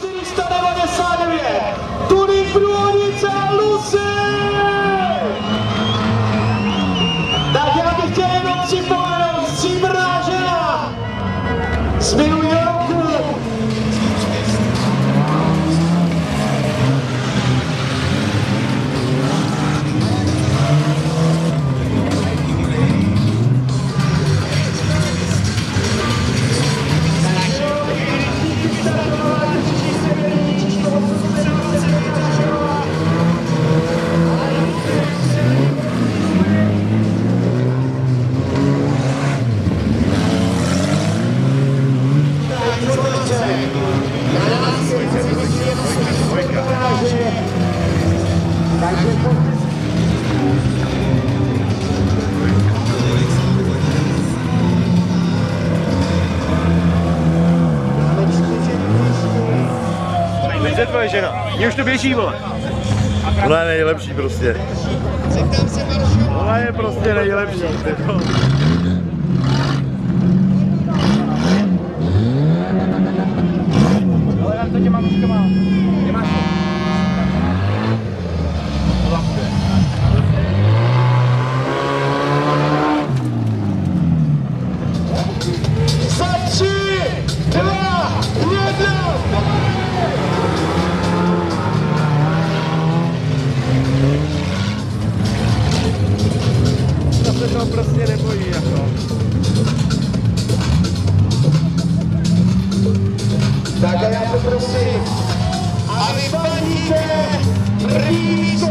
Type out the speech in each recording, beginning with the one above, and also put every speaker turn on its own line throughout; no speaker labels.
Turistana Vanesana,
Turi Bruno. tvoje žena. Mně už to běží, vole.
Ona je nejlepší prostě. Ona je prostě nejlepší. Tyto.
Rizo,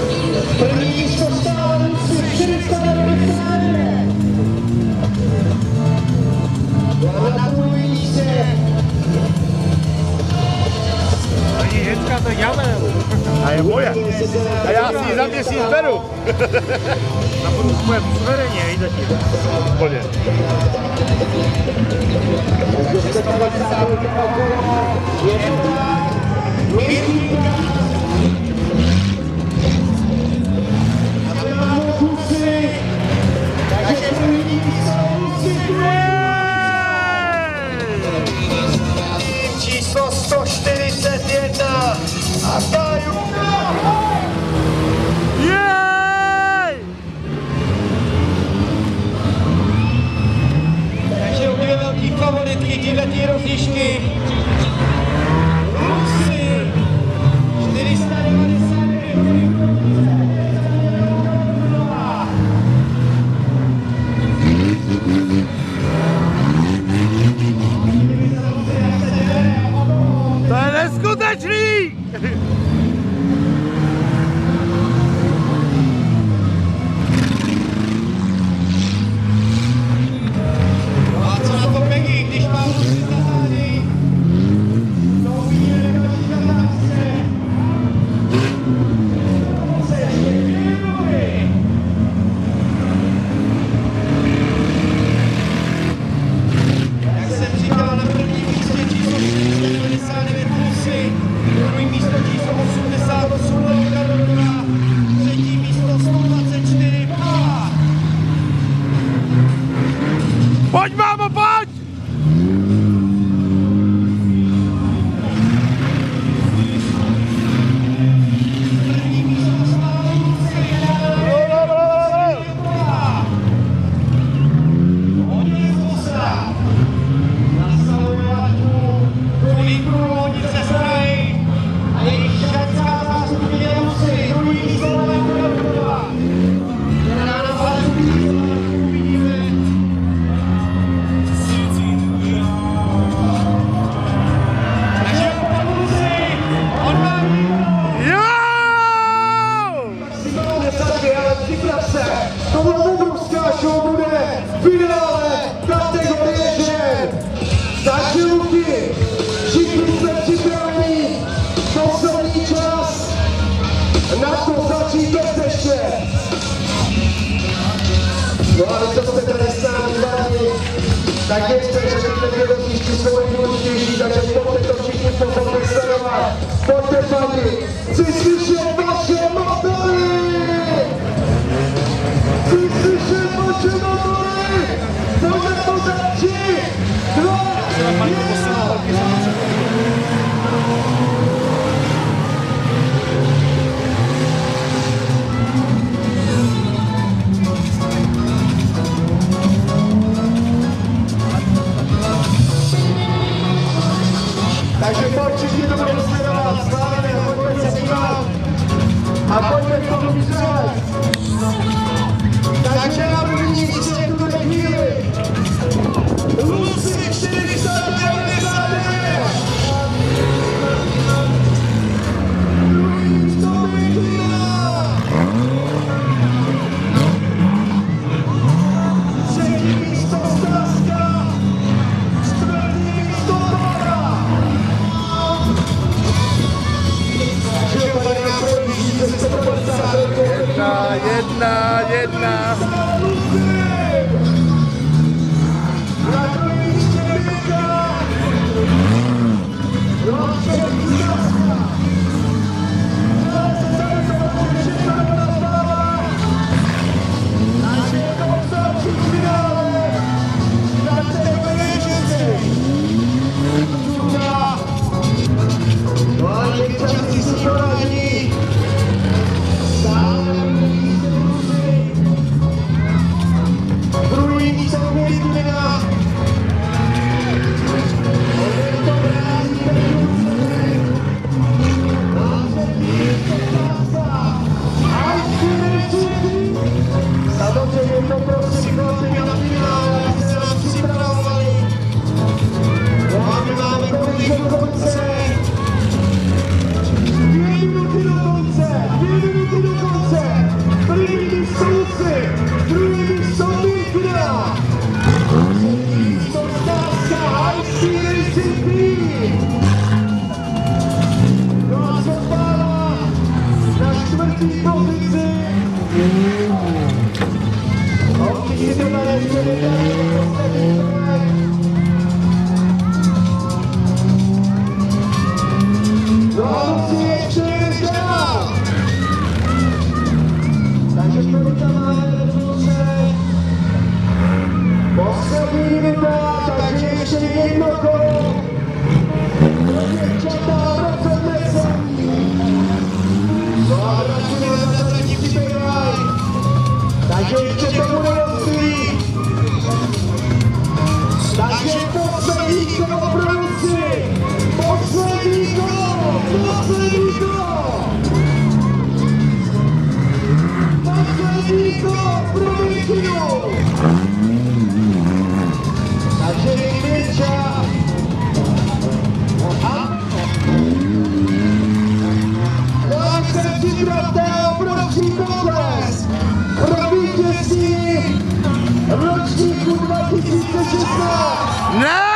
A já
si ji za měsíc beru.
Na podnosku je suverénně, víš zatím.
Úplně.
Číslo 141 a
ta British team
No ale to jste tady sami dali. Tak jeszcze, że te kierowniczki są najmocniejsi, takže pojďte to všichni pohodlně sledovat. Pojďte pani, chci slyšet Takže pojď všichni to budeme sledovat, schválené, pojďme se dívat a pojďme k tomu vyzvat. Takže na první místě v
jedna,
No a vracíme na zadní přibývaj. Takže ještě to bude ostrý. Takže poslední kolo pro Luci. Poslední kolo, poslední kolo. Poslední kolo. Braté, obrovský pokles pro vítězství ročníku 2016.
Ne!